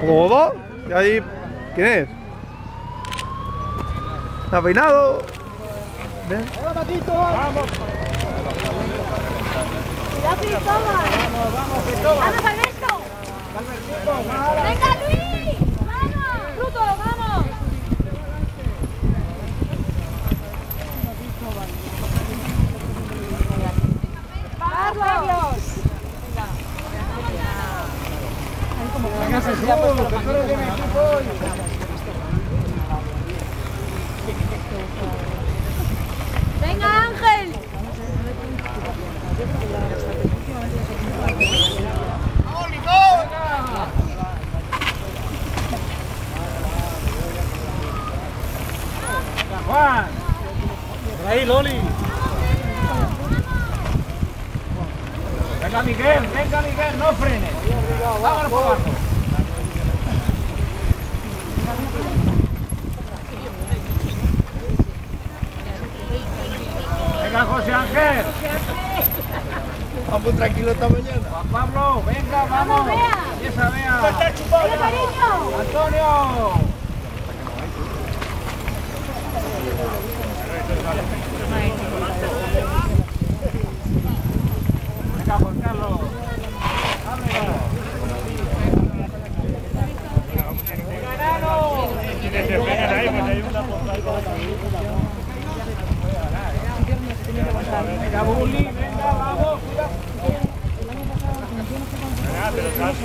¿Todo? ¿Y ahí? ¿Quién es? ¿Está peinado? ¿Ven? ¡Vamos! ¡Cuidado, Cristóbal! ¡Vamos, vamos, Cristóbal! ¡Vamos, Alberto! ¡Venga, Luis! ¡Vamos! ¡Fruto, vamos! ¡Carlos! Venga, Jesús, que tú eres de mi equipo hoy. ¡Venga, Ángel! Juan. Por ahí, Loli. Venga, Miguel, venga, Miguel, no frenes. Vámonos por. Venga, José Ángel. Vamos tranquilo esta mañana. Juan Pablo, venga, vamos. Bea. Y esa vea. ¡Venga, cariño! Antonio. Venga, Juan Carlos. Ábrelo. Venga, Nano. Venga, Bully, venga, vamos, cuidado.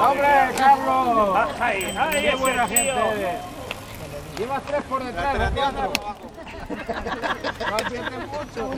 ¡Hombre, Carlos! ¡Ay, ay, ¡Qué buena gente! Llevas tres por detrás. No atiendes mucho.